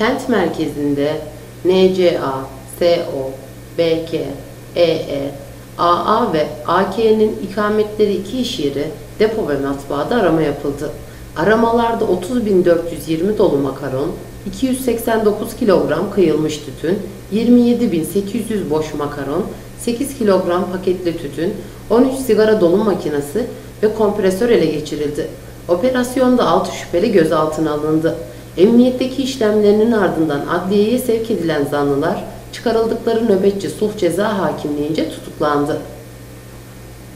Kent merkezinde NCA, SO, BK, EE, AA ve AK'nin ikametleri iki iş yeri, depo ve matbaada arama yapıldı. Aramalarda 30.420 dolu makaron, 289 kilogram kıyılmış tütün, 27.800 boş makaron, 8 kilogram paketli tütün, 13 sigara dolum makinesi ve kompresör ele geçirildi. Operasyonda 6 şüpheli gözaltına alındı. Emniyetteki işlemlerinin ardından adliyeye sevk edilen zanlılar çıkarıldıkları nöbetçi sulh ceza hakimliğince tutuklandı.